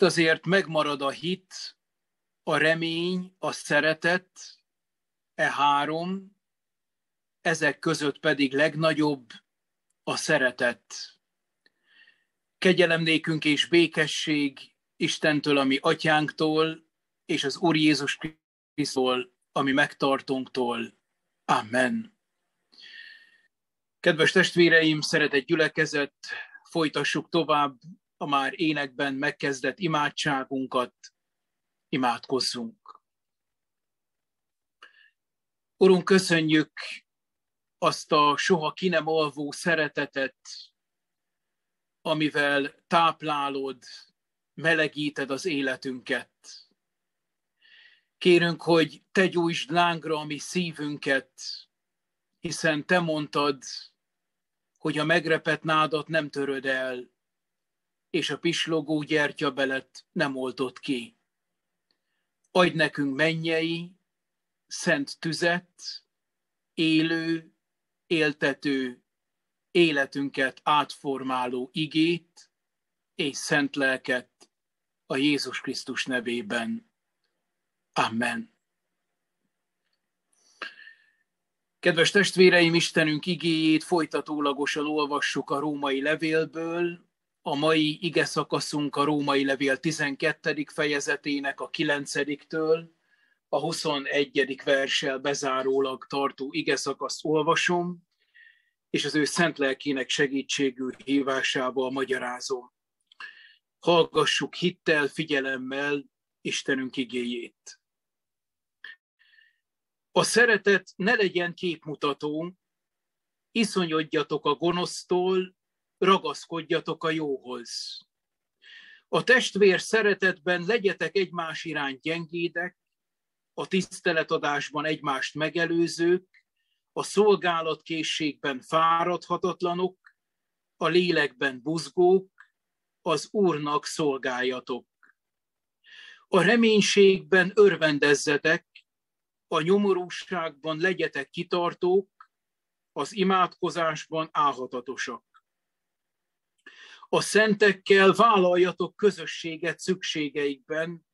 most azért megmarad a hit, a remény, a szeretet, e három, ezek között pedig legnagyobb a szeretet. Kegyelem nékünk és békesség Istentől, ami atyánktól, és az Úr Jézus Krisztól, ami megtartunktól. Amen. Kedves testvéreim, szeretett gyülekezet, folytassuk tovább a már énekben megkezdett imádságunkat, imádkozzunk. Urunk, köszönjük azt a soha ki nem alvó szeretetet, amivel táplálod, melegíted az életünket. Kérünk, hogy te gyújtsd lángra a mi szívünket, hiszen te mondtad, hogy a megrepet nádat nem töröd el, és a pislogó gyertyabelet nem oltott ki. Adj nekünk mennyei, szent tüzet, élő, éltető, életünket átformáló igét és szent lelket a Jézus Krisztus nevében. Amen. Kedves testvéreim, Istenünk igéjét folytatólagosan olvassuk a római levélből. A mai ige szakaszunk a római levél 12. fejezetének a 9-től a 21. verssel bezárólag tartó ige szakaszt olvasom, és az ő szent lelkének segítségű hívásával magyarázom. Hallgassuk hittel, figyelemmel Istenünk igéjét. A szeretet ne legyen képmutató, iszonyodjatok a gonosztól, ragaszkodjatok a jóhoz. A testvér szeretetben legyetek egymás iránt gyengédek, a tiszteletadásban egymást megelőzők, a szolgálatkészségben fáradhatatlanok, a lélekben buzgók, az Úrnak szolgáljatok. A reménységben örvendezzetek, a nyomorúságban legyetek kitartók, az imádkozásban álhatatosak. A szentekkel vállaljatok közösséget szükségeikben,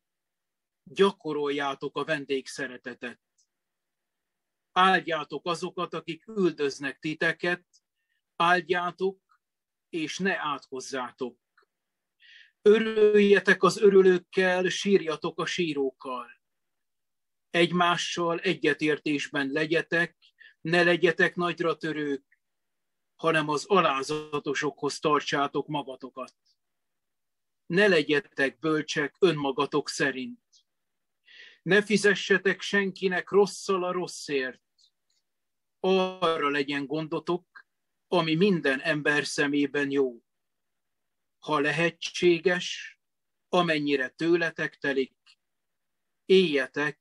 gyakoroljátok a vendégszeretetet. Áldjátok azokat, akik üldöznek titeket, áldjátok, és ne átkozzátok. Örüljetek az örülőkkel, sírjatok a sírókkal egymással egyetértésben legyetek, ne legyetek nagyra törők, hanem az alázatosokhoz tartsátok magatokat. Ne legyetek bölcsek önmagatok szerint. Ne fizessetek senkinek rosszal a rosszért. Arra legyen gondotok, ami minden ember szemében jó. Ha lehetséges, amennyire tőletek telik, éljetek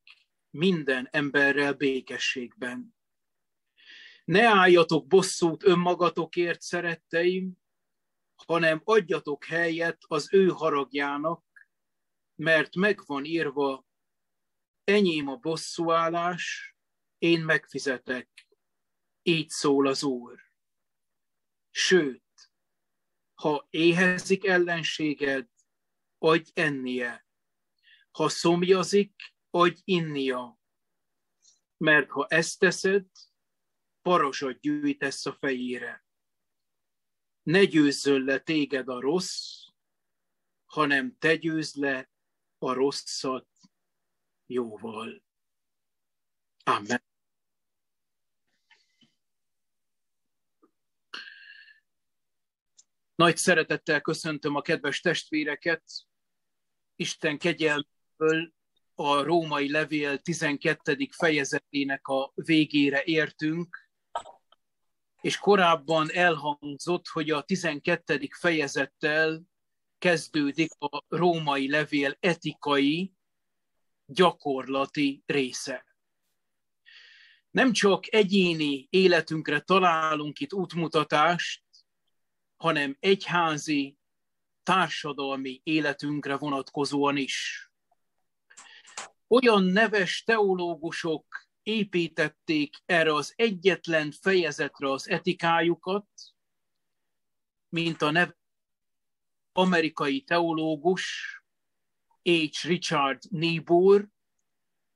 minden emberrel békességben. Ne álljatok bosszút önmagatokért, szeretteim, hanem adjatok helyet az ő haragjának, mert megvan írva, enyém a bosszúállás, én megfizetek, így szól az Úr. Sőt, ha éhezik ellenséged, adj ennie. Ha szomjazik, adj innia, mert ha ezt teszed, parasat gyűjtesz a fejére. Ne győzzön le téged a rossz, hanem te győzd le a rosszat jóval. Amen. Nagy szeretettel köszöntöm a kedves testvéreket, Isten kegyelméből a római levél 12. fejezetének a végére értünk, és korábban elhangzott, hogy a 12. fejezettel kezdődik a római levél etikai, gyakorlati része. Nem csak egyéni életünkre találunk itt útmutatást, hanem egyházi, társadalmi életünkre vonatkozóan is olyan neves teológusok építették erre az egyetlen fejezetre az etikájukat, mint a neve amerikai teológus H. Richard Niebuhr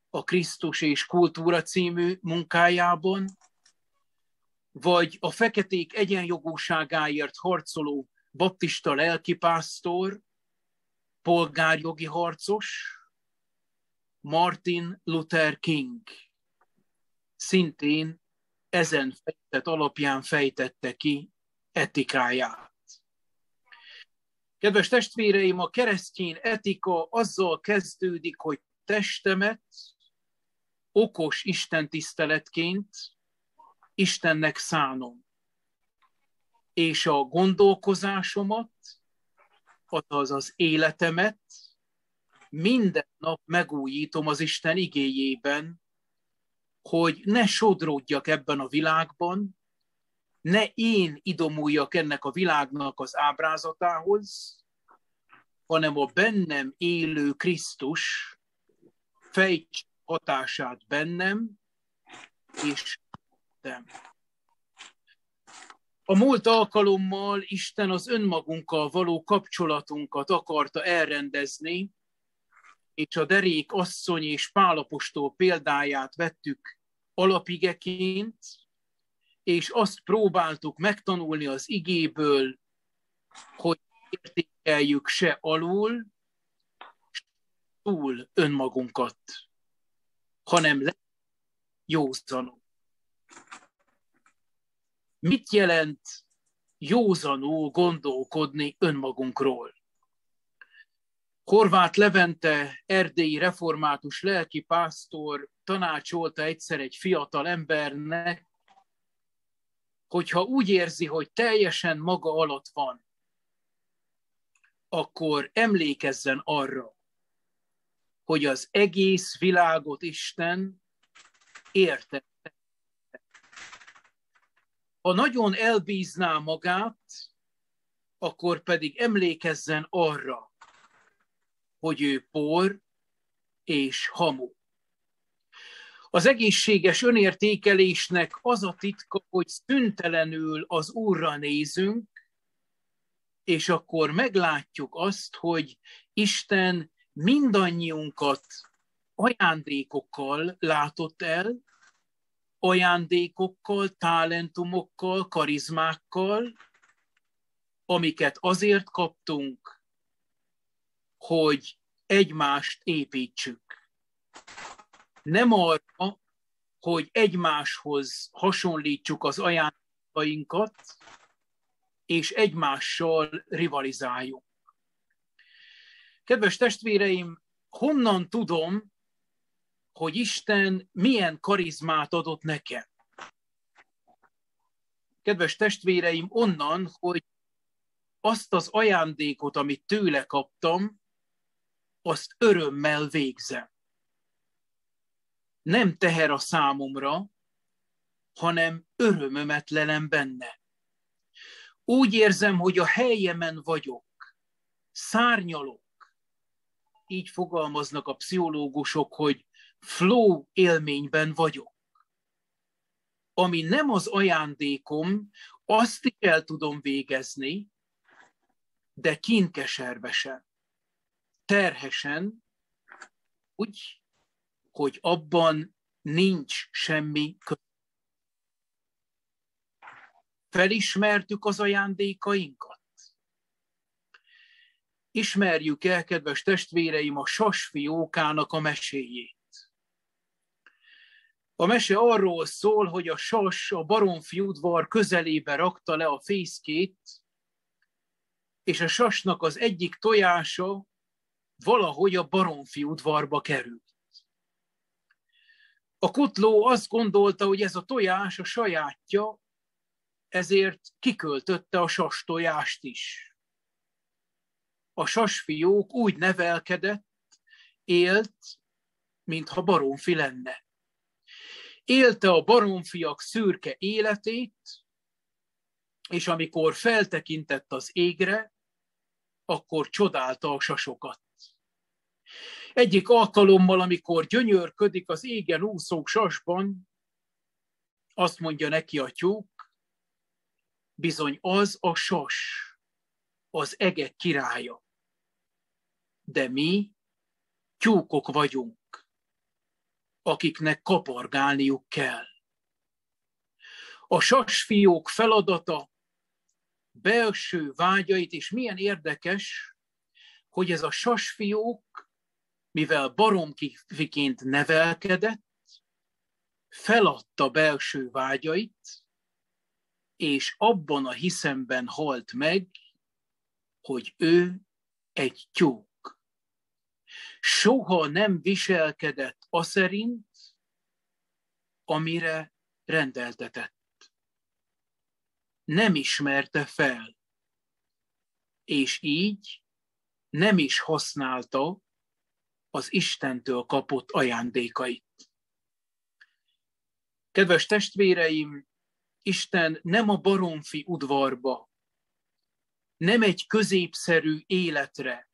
a Krisztus és Kultúra című munkájában, vagy a feketék egyenjogúságáért harcoló baptista lelkipásztor, polgárjogi harcos, Martin Luther King szintén ezen fejtet alapján fejtette ki etikáját. Kedves testvéreim, a keresztény etika azzal kezdődik, hogy testemet okos istentiszteletként Istennek szánom, és a gondolkozásomat, azaz az életemet minden nap megújítom az Isten igéjében, hogy ne sodródjak ebben a világban, ne én idomuljak ennek a világnak az ábrázatához, hanem a bennem élő Krisztus fejts hatását bennem, és nem. A múlt alkalommal Isten az önmagunkkal való kapcsolatunkat akarta elrendezni, és a derék asszony és pálapostól példáját vettük alapigeként, és azt próbáltuk megtanulni az igéből, hogy értékeljük se alul, túl önmagunkat, hanem le józanul. Mit jelent józanul gondolkodni önmagunkról? Horváth Levente, erdélyi református lelki pásztor tanácsolta egyszer egy fiatal embernek, hogyha úgy érzi, hogy teljesen maga alatt van, akkor emlékezzen arra, hogy az egész világot Isten értette. Ha nagyon elbízná magát, akkor pedig emlékezzen arra, hogy ő por és hamu. Az egészséges önértékelésnek az a titka, hogy szüntelenül az Úrra nézünk, és akkor meglátjuk azt, hogy Isten mindannyiunkat ajándékokkal látott el, ajándékokkal, talentumokkal, karizmákkal, amiket azért kaptunk, hogy egymást építsük. Nem arra, hogy egymáshoz hasonlítsuk az ajándékainkat, és egymással rivalizáljunk. Kedves testvéreim, honnan tudom, hogy Isten milyen karizmát adott nekem? Kedves testvéreim, onnan, hogy azt az ajándékot, amit tőle kaptam, azt örömmel végzem. Nem teher a számomra, hanem örömömet lelem benne. Úgy érzem, hogy a helyemen vagyok, szárnyalok. Így fogalmaznak a pszichológusok, hogy flow élményben vagyok. Ami nem az ajándékom, azt is el tudom végezni, de kínkeservesen terhesen, úgy, hogy abban nincs semmi között. Felismertük az ajándékainkat? Ismerjük el, kedves testvéreim, a sasfiókának a meséjét. A mese arról szól, hogy a sas a baromfi udvar közelébe rakta le a fészkét, és a sasnak az egyik tojása valahogy a baromfi udvarba került. A kutló azt gondolta, hogy ez a tojás a sajátja, ezért kiköltötte a sas tojást is. A sasfiók úgy nevelkedett, élt, mintha baromfi lenne. Élte a baromfiak szürke életét, és amikor feltekintett az égre, akkor csodálta a sasokat. Egyik alkalommal, amikor gyönyörködik az égen úszók sasban, azt mondja neki a tyúk, bizony az a sas, az egek királya. De mi tyúkok vagyunk, akiknek kapargálniuk kell. A sasfiók feladata belső vágyait, és milyen érdekes, hogy ez a sasfiók, mivel baromkifiként nevelkedett, feladta belső vágyait, és abban a hiszemben halt meg, hogy ő egy tyúk. Soha nem viselkedett a szerint, amire rendeltetett. Nem ismerte fel, és így nem is használta az Istentől kapott ajándékait. Kedves testvéreim, Isten nem a baromfi udvarba, nem egy középszerű életre,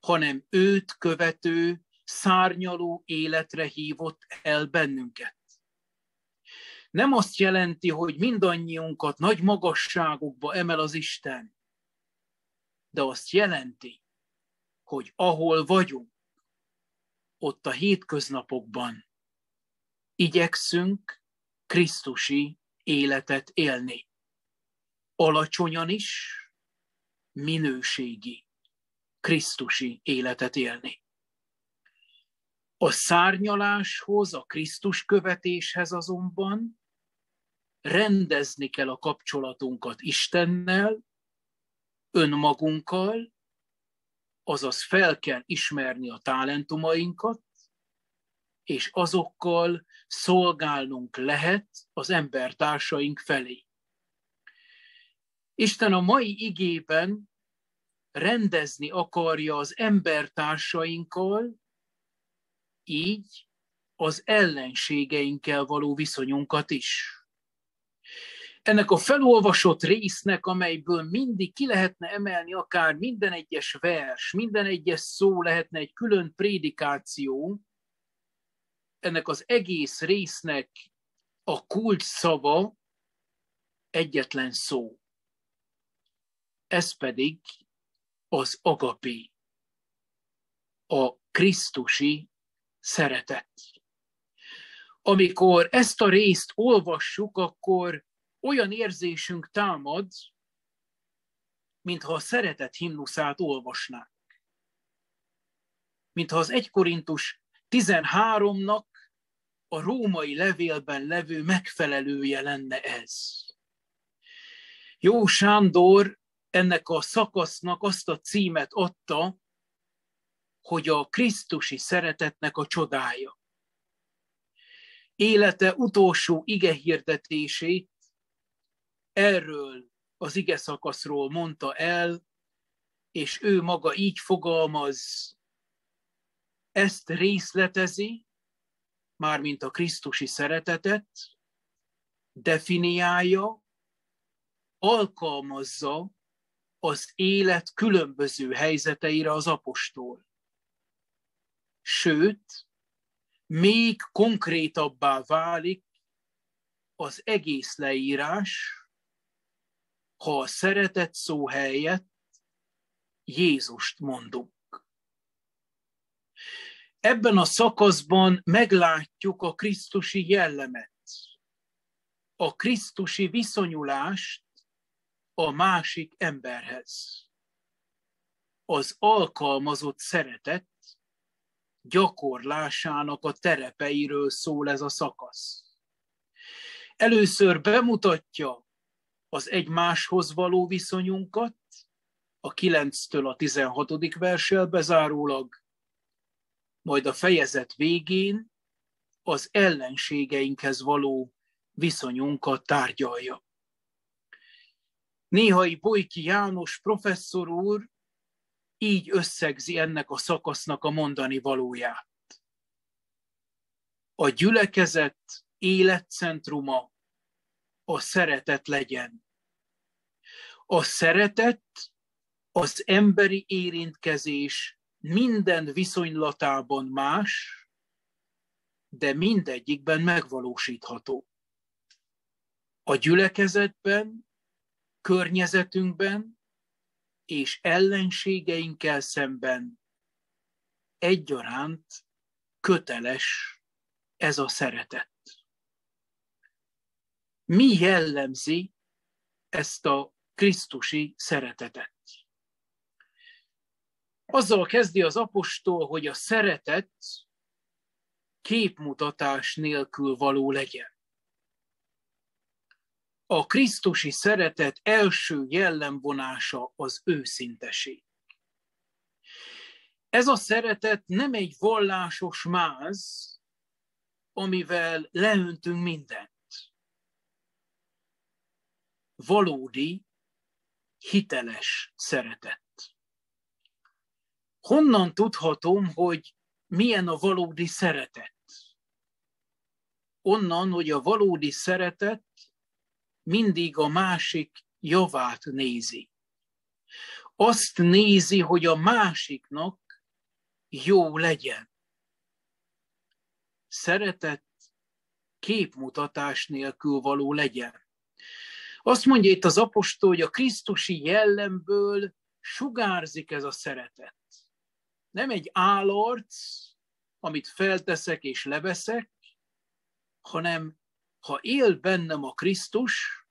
hanem őt követő, szárnyaló életre hívott el bennünket. Nem azt jelenti, hogy mindannyiunkat nagy magasságokba emel az Isten, de azt jelenti, hogy ahol vagyunk, ott a hétköznapokban igyekszünk Krisztusi életet élni. Alacsonyan is, minőségi, Krisztusi életet élni. A szárnyaláshoz, a Krisztus követéshez azonban rendezni kell a kapcsolatunkat Istennel, önmagunkkal, azaz fel kell ismerni a talentumainkat, és azokkal szolgálnunk lehet az embertársaink felé. Isten a mai igében rendezni akarja az embertársainkkal, így az ellenségeinkkel való viszonyunkat is. Ennek a felolvasott résznek, amelyből mindig ki lehetne emelni akár minden egyes vers, minden egyes szó lehetne egy külön prédikáció, ennek az egész résznek a kult szava egyetlen szó. Ez pedig az agapé, a Krisztusi szeretet. Amikor ezt a részt olvassuk, akkor olyan érzésünk támad, mintha a szeretet himnuszát olvasnánk. Mintha az 1 Korintus 13-nak a római levélben levő megfelelője lenne ez. Jó Sándor ennek a szakasznak azt a címet adta, hogy a Krisztusi szeretetnek a csodája. Élete utolsó ige hirdetését erről az ige szakaszról mondta el, és ő maga így fogalmaz, ezt részletezi, mármint a Krisztusi szeretetet, definiálja, alkalmazza az élet különböző helyzeteire az apostol. Sőt, még konkrétabbá válik az egész leírás, ha a szeretet szó helyett Jézust mondunk. Ebben a szakaszban meglátjuk a Krisztusi jellemet, a Krisztusi viszonyulást a másik emberhez. Az alkalmazott szeretet gyakorlásának a terepeiről szól ez a szakasz. Először bemutatja az egymáshoz való viszonyunkat, a 9-től a 16. versel bezárólag, majd a fejezet végén az ellenségeinkhez való viszonyunkat tárgyalja. Néhai Bojki János professzor úr így összegzi ennek a szakasznak a mondani valóját. A gyülekezet életcentruma a szeretet legyen. A szeretet az emberi érintkezés minden viszonylatában más, de mindegyikben megvalósítható. A gyülekezetben, környezetünkben és ellenségeinkkel szemben egyaránt köteles ez a szeretet. Mi jellemzi ezt a Krisztusi szeretetet? Azzal kezdi az apostol, hogy a szeretet képmutatás nélkül való legyen. A Krisztusi szeretet első jellemvonása az őszinteség. Ez a szeretet nem egy vallásos máz, amivel leöntünk mindent. Valódi, hiteles szeretet. Honnan tudhatom, hogy milyen a valódi szeretet? Onnan, hogy a valódi szeretet mindig a másik javát nézi. Azt nézi, hogy a másiknak jó legyen. Szeretet képmutatás nélkül való legyen. Azt mondja itt az apostol, hogy a Krisztusi jellemből sugárzik ez a szeretet. Nem egy állarc, amit felteszek és leveszek, hanem ha él bennem a Krisztus,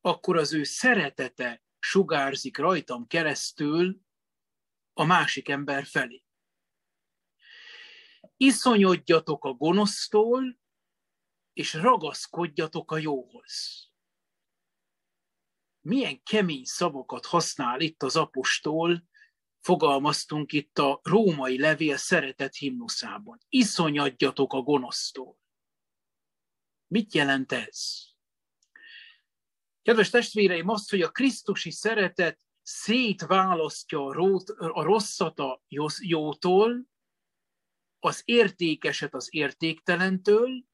akkor az ő szeretete sugárzik rajtam keresztül a másik ember felé. Iszonyodjatok a gonosztól, és ragaszkodjatok a jóhoz. Milyen kemény szavakat használ itt az apostol, fogalmaztunk itt a római levél szeretet himnuszában. Iszonyadjatok a gonosztól. Mit jelent ez? Kedves testvéreim, azt, hogy a Krisztusi szeretet szétválasztja a rosszat a jótól, az értékeset az értéktelentől,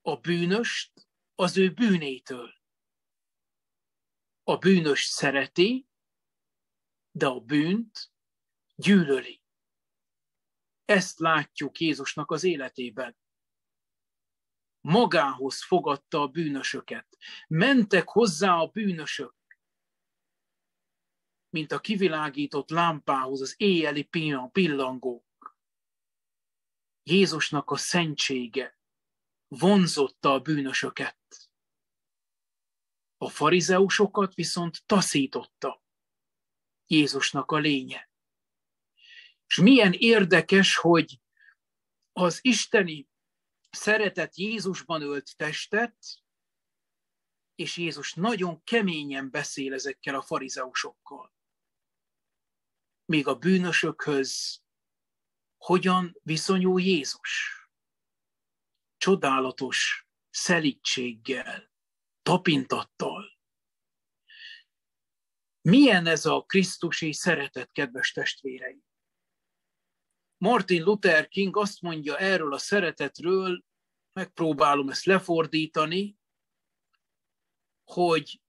a bűnöst az ő bűnétől. A bűnös szereti, de a bűnt gyűlöli. Ezt látjuk Jézusnak az életében. Magához fogadta a bűnösöket. Mentek hozzá a bűnösök, mint a kivilágított lámpához az éjjeli pillangó. Jézusnak a szentsége vonzotta a bűnösöket. A farizeusokat viszont taszította. Jézusnak a lénye. És milyen érdekes, hogy az isteni szeretet Jézusban ölt testet, és Jézus nagyon keményen beszél ezekkel a farizeusokkal. Még a bűnösökhöz hogyan viszonyul Jézus? Csodálatos szelítséggel, tapintattal. Milyen ez a Krisztusi szeretet, kedves testvéreim? Martin Luther King azt mondja erről a szeretetről, megpróbálom ezt lefordítani, hogy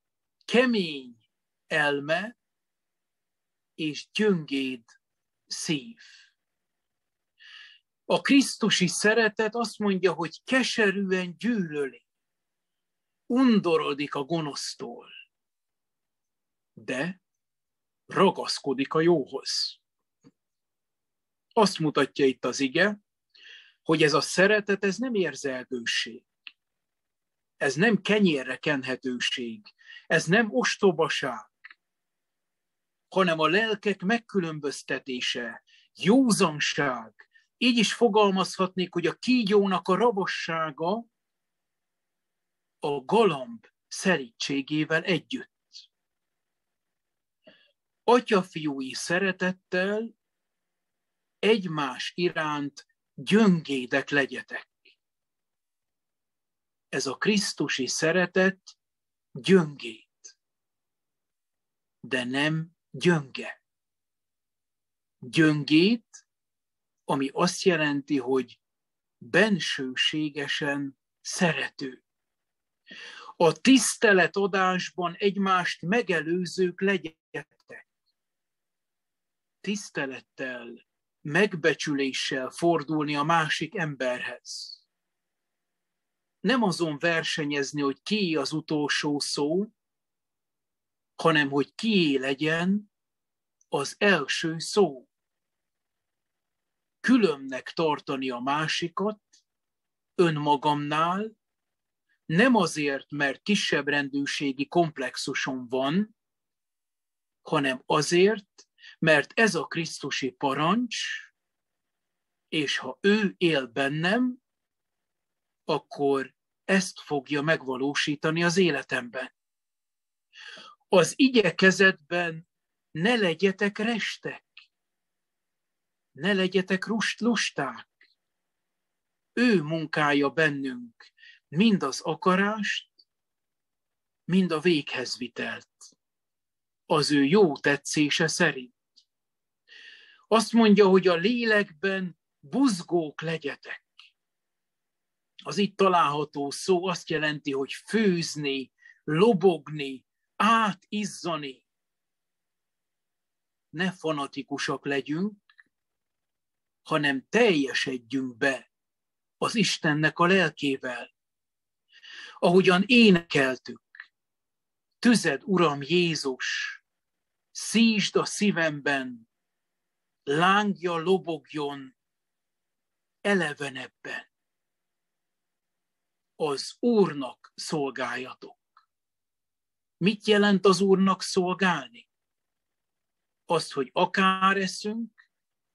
kemény elme és gyöngéd szív. A Krisztusi szeretet azt mondja, hogy keserűen gyűlöli, undorodik a gonosztól, de ragaszkodik a jóhoz. Azt mutatja itt az ige, hogy ez a szeretet, ez nem érzelgőség. Ez nem kenyérre kenhetőség. Ez nem ostobaság, hanem a lelkek megkülönböztetése, józanság, így is fogalmazhatnék, hogy a kígyónak a rabossága a galamb szerítségével együtt. Atyafiúi szeretettel egymás iránt gyöngédek legyetek. Ez a Krisztusi szeretet gyöngét, de nem gyönge. Gyöngét ami azt jelenti, hogy bensőségesen szerető. A tiszteletadásban egymást megelőzők legyetek. Tisztelettel, megbecsüléssel fordulni a másik emberhez. Nem azon versenyezni, hogy ki az utolsó szó, hanem hogy kié legyen az első szó különnek tartani a másikat önmagamnál, nem azért, mert kisebb rendőrségi komplexusom van, hanem azért, mert ez a Krisztusi parancs, és ha ő él bennem, akkor ezt fogja megvalósítani az életemben. Az igyekezetben ne legyetek restek, ne legyetek rust lusták. Ő munkálja bennünk mind az akarást, mind a véghezvitelt, az ő jó tetszése szerint. Azt mondja, hogy a lélekben buzgók legyetek. Az itt található szó azt jelenti, hogy főzni, lobogni, átizzani. Ne fanatikusak legyünk, hanem teljesedjünk be az Istennek a lelkével. Ahogyan énekeltük, tüzed, Uram Jézus, szítsd a szívemben, lángja lobogjon elevenebben. Az Úrnak szolgáljatok. Mit jelent az Úrnak szolgálni? Azt, hogy akár eszünk,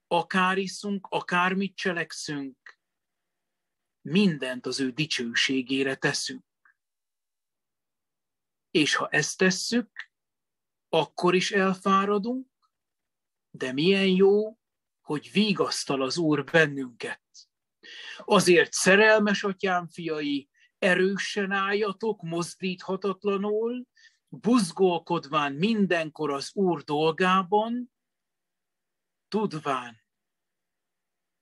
akár iszunk, akármit cselekszünk, mindent az ő dicsőségére teszünk. És ha ezt tesszük, akkor is elfáradunk, de milyen jó, hogy vigasztal az Úr bennünket. Azért szerelmes atyám fiai, erősen álljatok, mozdíthatatlanul, buzgolkodván mindenkor az Úr dolgában, tudván,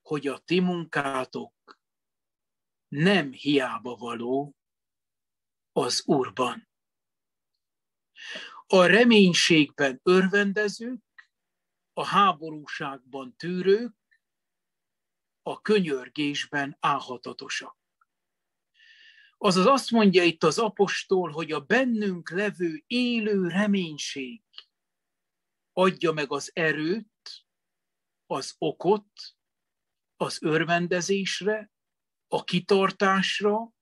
hogy a ti munkátok nem hiába való az Úrban. A reménységben örvendezők, a háborúságban tűrők, a könyörgésben álhatatosak. Azaz azt mondja itt az apostol, hogy a bennünk levő élő reménység adja meg az erőt, az okot, az örvendezésre, a kitartásra,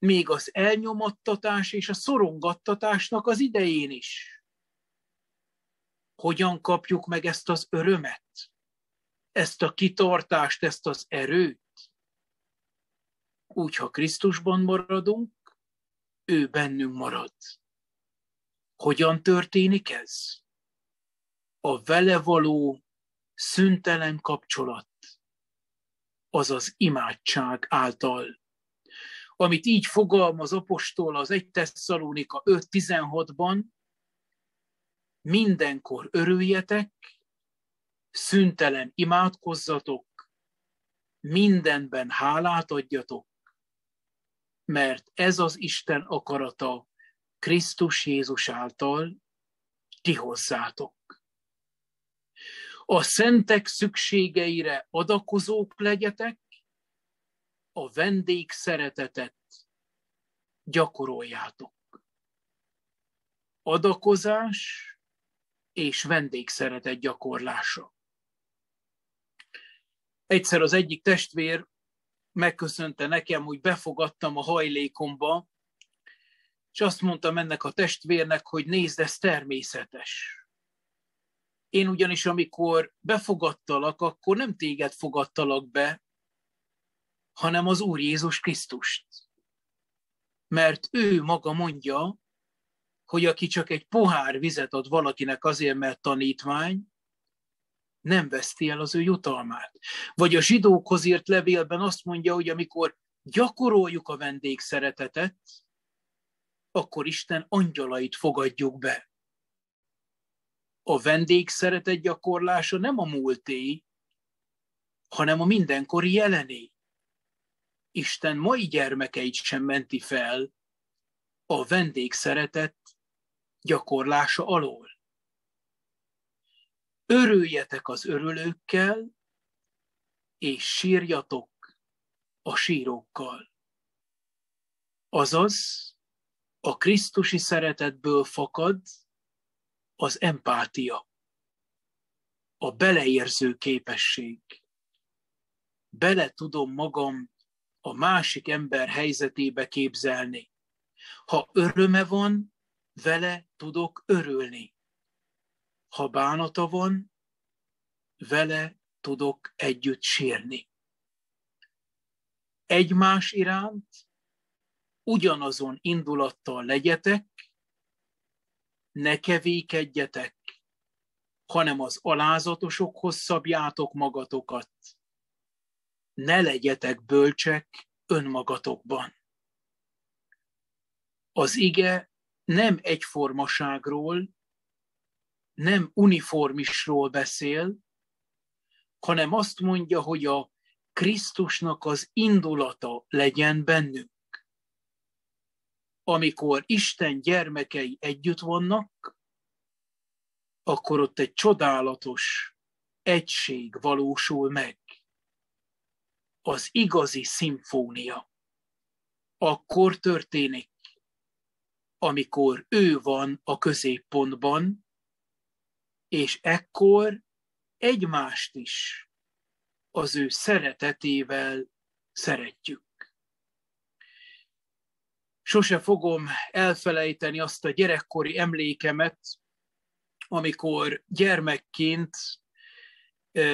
még az elnyomattatás és a szorongattatásnak az idején is. Hogyan kapjuk meg ezt az örömet, ezt a kitartást, ezt az erőt? Úgy, ha Krisztusban maradunk, ő bennünk marad. Hogyan történik ez? A vele való szüntelen kapcsolat, azaz imádság által. Amit így fogalmaz apostol az 1 Tesszalonika 5.16-ban, mindenkor örüljetek, szüntelen imádkozzatok, mindenben hálát adjatok, mert ez az Isten akarata Krisztus Jézus által ti hozzátok. A szentek szükségeire adakozók legyetek, a vendég szeretetet gyakoroljátok. Adakozás és vendégszeretet gyakorlása. Egyszer az egyik testvér megköszönte nekem, hogy befogadtam a hajlékomba, és azt mondtam ennek a testvérnek, hogy nézd, ez természetes. Én ugyanis, amikor befogadtalak, akkor nem téged fogadtalak be, hanem az Úr Jézus Krisztust. Mert ő maga mondja, hogy aki csak egy pohár vizet ad valakinek azért, mert tanítvány, nem veszti el az ő jutalmát. Vagy a zsidókhoz írt levélben azt mondja, hogy amikor gyakoroljuk a vendégszeretetet, akkor Isten angyalait fogadjuk be. A vendégszeretet gyakorlása nem a múlté, hanem a mindenkori jelené. Isten mai gyermekeit sem menti fel a vendégszeretet gyakorlása alól. Örüljetek az örülőkkel, és sírjatok a sírókkal. Azaz, a Krisztusi szeretetből fakad az empátia, a beleérző képesség. bele tudom magam a másik ember helyzetébe képzelni. Ha öröme van, vele tudok örülni. Ha bánata van, vele tudok együtt sírni. Egymás iránt ugyanazon indulattal legyetek, ne kevékedjetek, hanem az alázatosokhoz szabjátok magatokat. Ne legyetek bölcsek önmagatokban. Az ige nem egyformaságról, nem uniformisról beszél, hanem azt mondja, hogy a Krisztusnak az indulata legyen bennünk. Amikor Isten gyermekei együtt vannak, akkor ott egy csodálatos egység valósul meg. Az igazi szimfónia. Akkor történik, amikor ő van a középpontban, és ekkor egymást is az ő szeretetével szeretjük. Sose fogom elfelejteni azt a gyerekkori emlékemet, amikor gyermekként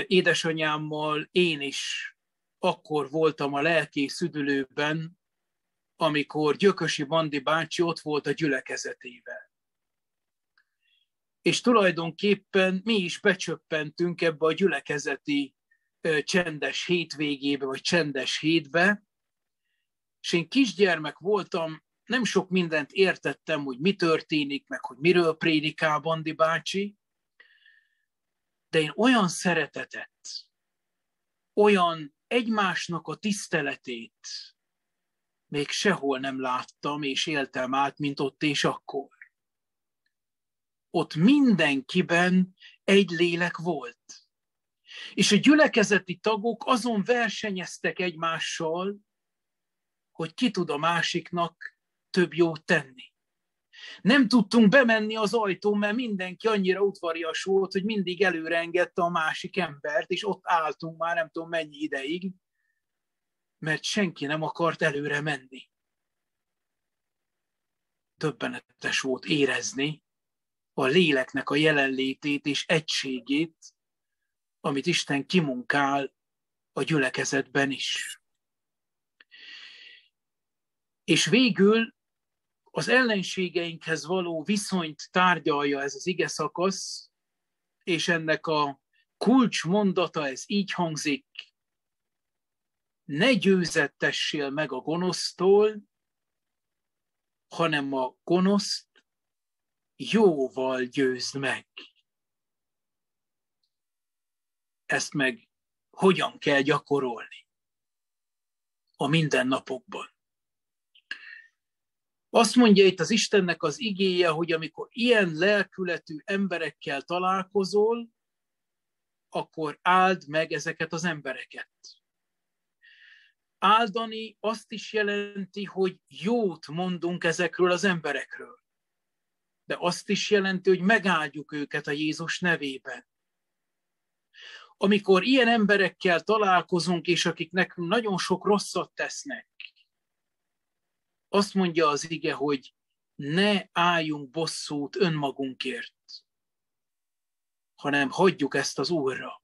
édesanyámmal én is akkor voltam a lelki szüdülőben, amikor Gyökösi Bandi bácsi ott volt a gyülekezetével. És tulajdonképpen mi is becsöppentünk ebbe a gyülekezeti csendes hétvégébe, vagy csendes hétbe, és én kisgyermek voltam, nem sok mindent értettem, hogy mi történik, meg hogy miről prédikál Bandi bácsi, de én olyan szeretetet, olyan egymásnak a tiszteletét még sehol nem láttam és éltem át, mint ott és akkor. Ott mindenkiben egy lélek volt. És a gyülekezeti tagok azon versenyeztek egymással, hogy ki tud a másiknak több jót tenni. Nem tudtunk bemenni az ajtón, mert mindenki annyira udvarias volt, hogy mindig előre engedte a másik embert, és ott álltunk már nem tudom mennyi ideig, mert senki nem akart előre menni. Többenetes volt érezni a léleknek a jelenlétét és egységét, amit Isten kimunkál a gyülekezetben is. És végül az ellenségeinkhez való viszonyt tárgyalja ez az ige szakasz, és ennek a kulcs mondata ez így hangzik, ne győzettessél meg a gonosztól, hanem a gonoszt jóval győzd meg. Ezt meg hogyan kell gyakorolni a mindennapokban. Azt mondja itt az Istennek az igéje, hogy amikor ilyen lelkületű emberekkel találkozol, akkor áld meg ezeket az embereket. Áldani azt is jelenti, hogy jót mondunk ezekről az emberekről. De azt is jelenti, hogy megáldjuk őket a Jézus nevében. Amikor ilyen emberekkel találkozunk, és akik nekünk nagyon sok rosszat tesznek, azt mondja az ige, hogy ne álljunk bosszút önmagunkért, hanem hagyjuk ezt az Úrra.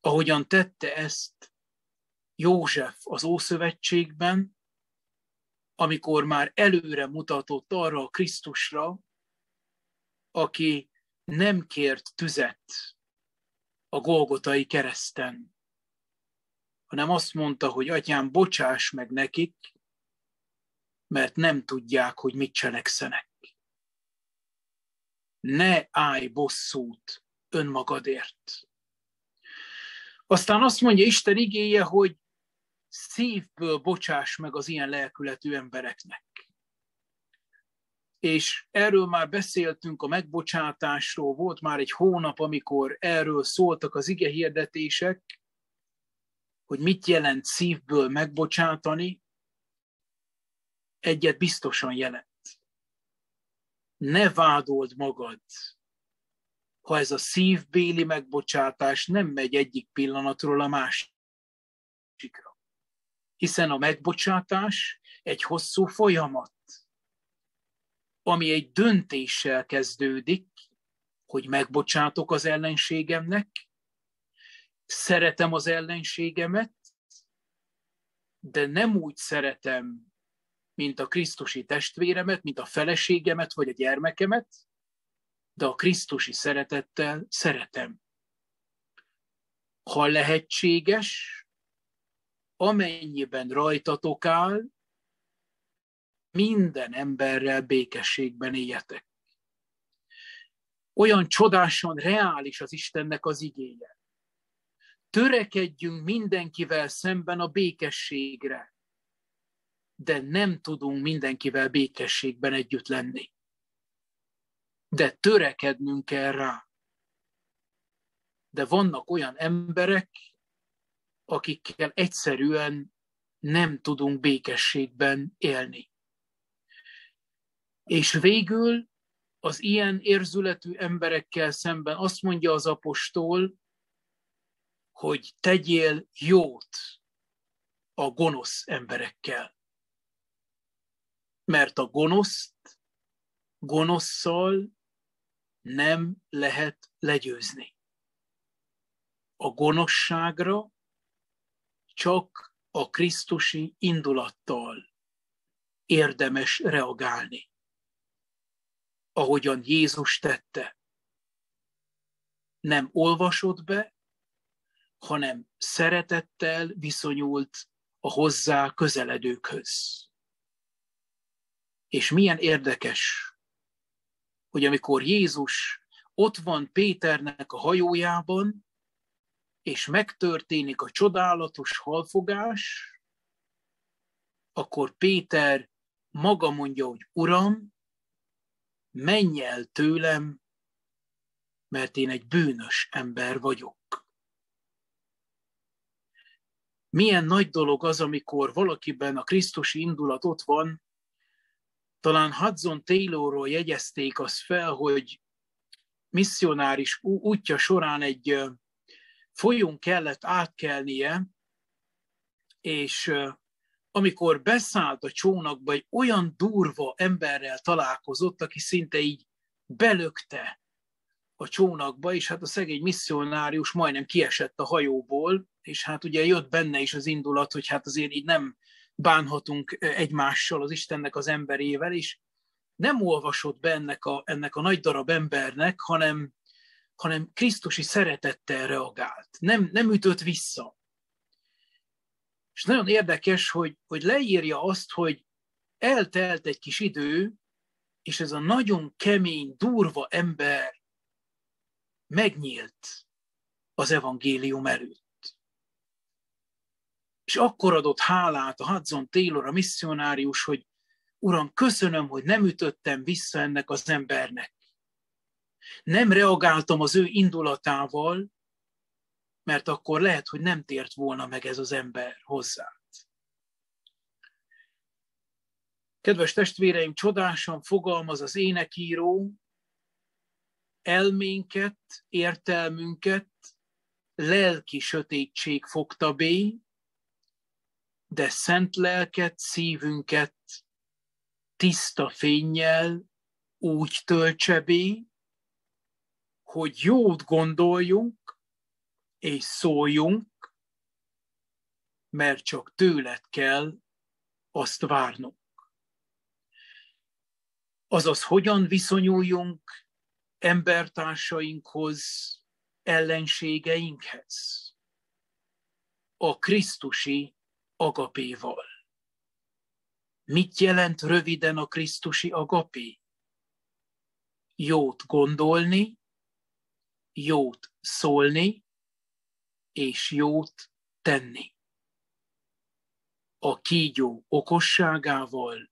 Ahogyan tette ezt József az Ószövetségben, amikor már előre mutatott arra a Krisztusra, aki nem kért tüzet a Golgotai kereszten, hanem azt mondta, hogy atyám, bocsáss meg nekik, mert nem tudják, hogy mit cselekszenek. Ne állj bosszút önmagadért. Aztán azt mondja Isten igéje, hogy szívből bocsáss meg az ilyen lelkületű embereknek. És erről már beszéltünk a megbocsátásról, volt már egy hónap, amikor erről szóltak az ige hirdetések, hogy mit jelent szívből megbocsátani, egyet biztosan jelent. Ne vádold magad, ha ez a szívbéli megbocsátás nem megy egyik pillanatról a másik. másikra. Hiszen a megbocsátás egy hosszú folyamat, ami egy döntéssel kezdődik, hogy megbocsátok az ellenségemnek, szeretem az ellenségemet, de nem úgy szeretem, mint a Krisztusi testvéremet, mint a feleségemet vagy a gyermekemet, de a Krisztusi szeretettel szeretem. Ha lehetséges, amennyiben rajtatok áll, minden emberrel békességben éljetek. Olyan csodásan reális az Istennek az igéje. Törekedjünk mindenkivel szemben a békességre, de nem tudunk mindenkivel békességben együtt lenni. De törekednünk kell rá. De vannak olyan emberek, akikkel egyszerűen nem tudunk békességben élni. És végül az ilyen érzületű emberekkel szemben azt mondja az apostol, hogy tegyél jót a gonosz emberekkel. Mert a gonoszt gonoszszal nem lehet legyőzni. A gonoszságra csak a krisztusi indulattal érdemes reagálni, ahogyan Jézus tette. Nem olvasott be, hanem szeretettel viszonyult a hozzá közeledőkhöz. És milyen érdekes, hogy amikor Jézus ott van Péternek a hajójában, és megtörténik a csodálatos halfogás, akkor Péter maga mondja, hogy Uram, menj el tőlem, mert én egy bűnös ember vagyok. Milyen nagy dolog az, amikor valakiben a Krisztusi indulat ott van, talán Hudson Taylorról jegyezték azt fel, hogy misszionáris útja során egy folyón kellett átkelnie, és amikor beszállt a csónakba, egy olyan durva emberrel találkozott, aki szinte így belökte a csónakba, és hát a szegény misszionárius majdnem kiesett a hajóból, és hát ugye jött benne is az indulat, hogy hát azért így nem bánhatunk egymással, az Istennek az emberével, és nem olvasott be ennek a, ennek a nagy darab embernek, hanem, hanem Krisztusi szeretettel reagált. Nem, nem ütött vissza. És nagyon érdekes, hogy, hogy leírja azt, hogy eltelt egy kis idő, és ez a nagyon kemény, durva ember megnyílt az evangélium előtt. És akkor adott hálát a Hudson Taylor, a misszionárius, hogy Uram, köszönöm, hogy nem ütöttem vissza ennek az embernek. Nem reagáltam az ő indulatával, mert akkor lehet, hogy nem tért volna meg ez az ember hozzá. Kedves testvéreim, csodásan fogalmaz az énekíró, elménket, értelmünket lelki sötétség fogta bé, de szent lelket, szívünket tiszta fényjel úgy töltse bé, hogy jót gondoljunk és szóljunk, mert csak tőled kell azt várnunk. Azaz, hogyan viszonyuljunk embertársainkhoz, ellenségeinkhez? A Krisztusi agapéval. Mit jelent röviden a Krisztusi agapé? Jót gondolni, jót szólni, és jót tenni. A kígyó okosságával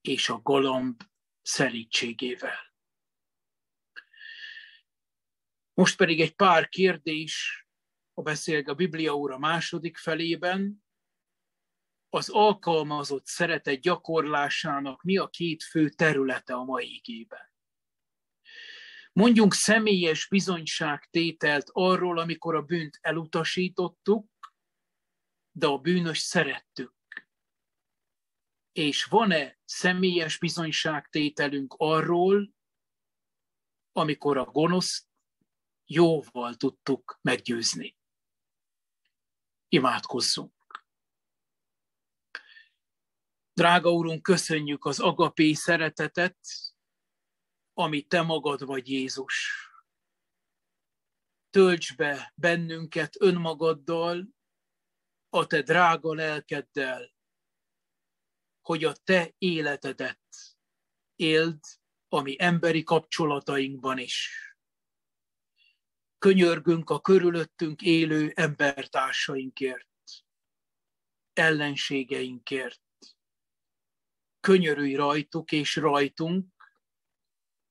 és a galamb szerítségével. Most pedig egy pár kérdés a beszélg a Biblia óra második felében, az alkalmazott szeretet gyakorlásának mi a két fő területe a mai igében. Mondjunk személyes bizonyságtételt arról, amikor a bűnt elutasítottuk, de a bűnös szerettük. És van-e személyes bizonyságtételünk arról, amikor a gonoszt jóval tudtuk meggyőzni? Imádkozzunk! Drága Úrunk, köszönjük az agapé szeretetet, ami Te magad vagy Jézus. Tölts be bennünket önmagaddal, a Te drága lelkeddel, hogy a Te életedet éld a mi emberi kapcsolatainkban is. Könyörgünk a körülöttünk élő embertársainkért, ellenségeinkért, könyörülj rajtuk és rajtunk,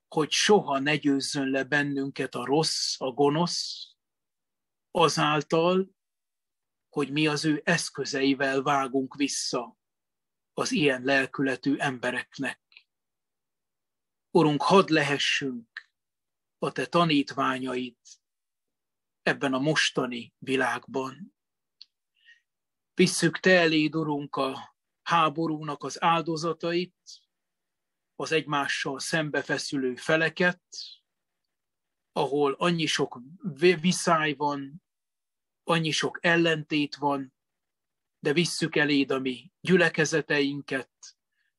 hogy soha ne győzzön le bennünket a rossz, a gonosz, azáltal, hogy mi az ő eszközeivel vágunk vissza az ilyen lelkületű embereknek. Urunk, hadd lehessünk a te tanítványaid ebben a mostani világban. Visszük te eléd, Urunk, a háborúnak az áldozatait, az egymással szembefeszülő feleket, ahol annyi sok viszály van, annyi sok ellentét van, de visszük eléd a mi gyülekezeteinket,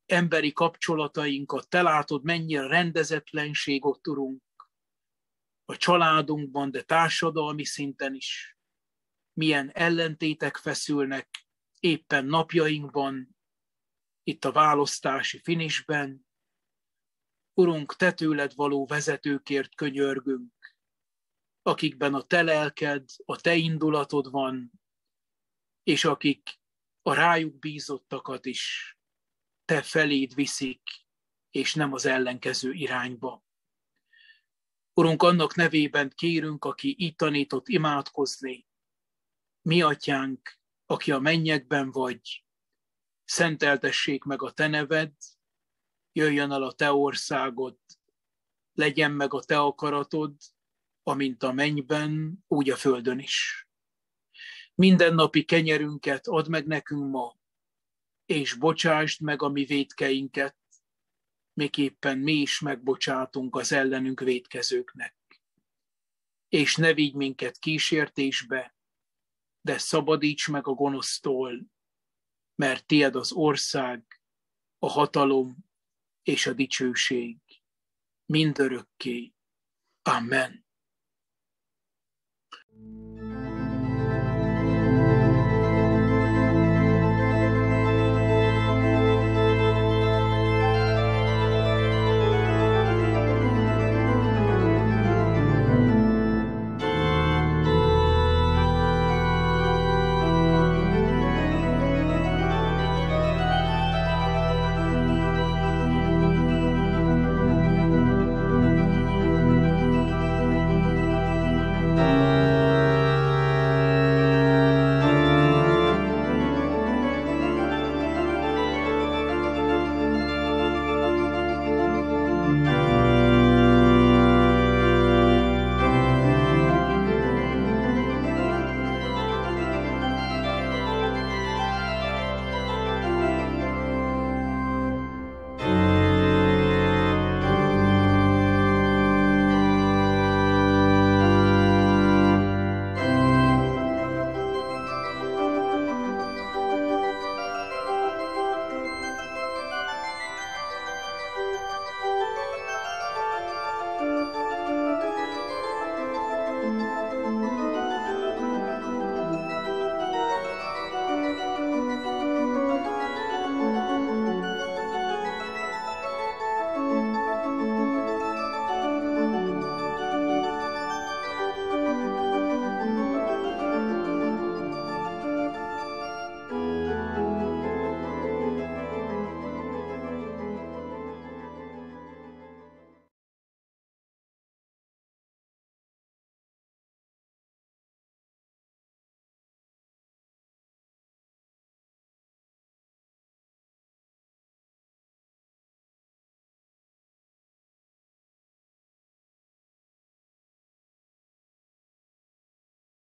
emberi kapcsolatainkat, te látod, mennyire rendezetlenség ott urunk, a családunkban, de társadalmi szinten is. Milyen ellentétek feszülnek éppen napjainkban, itt a választási finisben. Urunk, te tőled való vezetőkért könyörgünk, akikben a te lelked, a te indulatod van, és akik a rájuk bízottakat is te feléd viszik, és nem az ellenkező irányba. Urunk, annak nevében kérünk, aki így tanított imádkozni, mi atyánk, aki a mennyekben vagy, szenteltessék meg a te neved, jöjjön el a te országod, legyen meg a te akaratod, amint a mennyben, úgy a földön is. Mindennapi kenyerünket add meg nekünk ma, és bocsásd meg a mi védkeinket, miképpen mi is megbocsátunk az ellenünk védkezőknek. És ne vigy minket kísértésbe, de szabadíts meg a gonosztól, mert tied az ország, a hatalom és a dicsőség mindörökké. Amen. thank you